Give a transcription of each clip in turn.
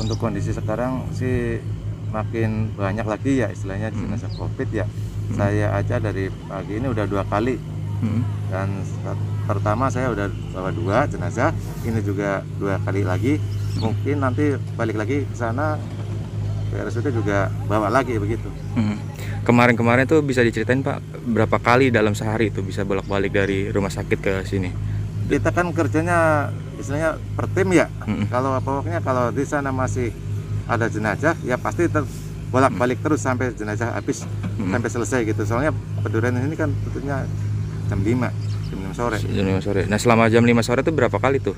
untuk kondisi sekarang sih makin banyak lagi ya istilahnya jenazah covid ya. Saya aja dari pagi ini udah dua kali. Hmm. dan pertama saya udah bawa dua jenazah ini juga dua kali lagi. Mungkin nanti balik lagi ke sana ke RSUD juga bawa lagi begitu. Hmm. Kemarin-kemarin tuh bisa diceritain Pak berapa kali dalam sehari itu bisa bolak-balik dari rumah sakit ke sini? Kita kan kerjanya istilahnya per tim ya Mm-mm. kalau pokoknya kalau di sana masih ada jenazah ya pasti ter bolak balik terus sampai jenazah habis Mm. sampai selesai gitu soalnya pedurean ini kan tentunya jam 5 jam 5 sore Jam 5 sore. Nah selama jam 5 sore tuh berapa kali tuh?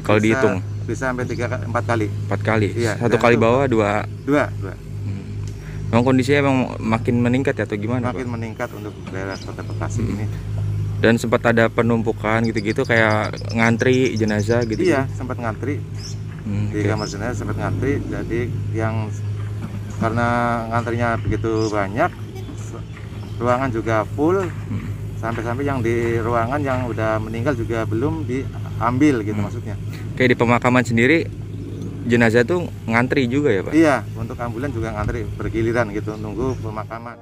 Kalau Bisa- dihitung bisa sampai tiga empat kali empat kali. Iya, Satu kali itu- bawa dua. dua dua Hmm. Emang kondisinya emang makin meningkat ya atau gimana? makin Pak? meningkat untuk daerah kota Bekasi ini Dan sempat ada penumpukan gitu-gitu kayak ngantri jenazah gitu. iya sempat ngantri Hmm, di oke. kamar jenazah sempat ngantri jadi yang karena ngantrinya begitu banyak ruangan juga full Hmm. sampai-sampai yang di ruangan yang udah meninggal juga belum diambil gitu Hmm. maksudnya Kayak di pemakaman sendiri jenazah tuh ngantri juga ya Pak? iya untuk ambulan juga ngantri bergiliran gitu nunggu pemakaman